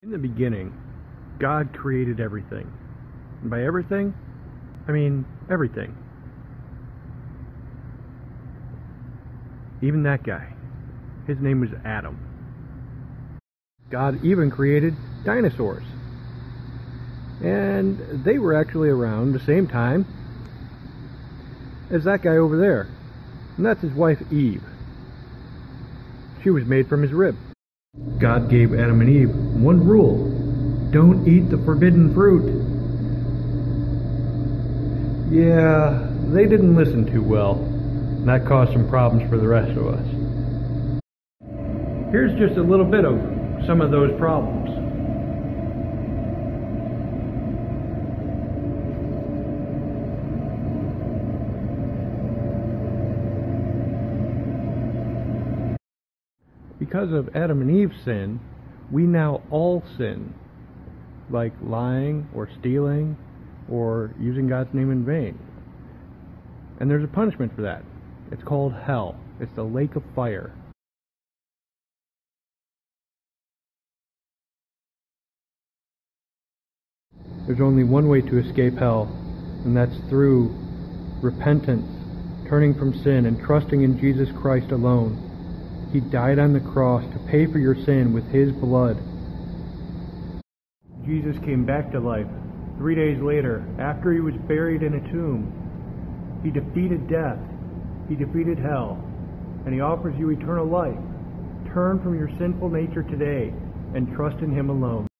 In the beginning, God created everything. And by everything, I mean everything. Even that guy. His name was Adam. God even created dinosaurs. And they were actually around the same time as that guy over there. And that's his wife Eve. She was made from his rib. God gave Adam and Eve one rule don't eat the forbidden fruit. Yeah, they didn't listen too well. And that caused some problems for the rest of us. Here's just a little bit of some of those problems. Because of Adam and Eve's sin, we now all sin, like lying or stealing or using God's name in vain. And there's a punishment for that. It's called hell. It's the lake of fire. There's only one way to escape hell, and that's through repentance, turning from sin, and trusting in Jesus Christ alone. He died on the cross to pay for your sin with His blood. Jesus came back to life three days later, after He was buried in a tomb. He defeated death, He defeated hell, and He offers you eternal life. Turn from your sinful nature today and trust in Him alone.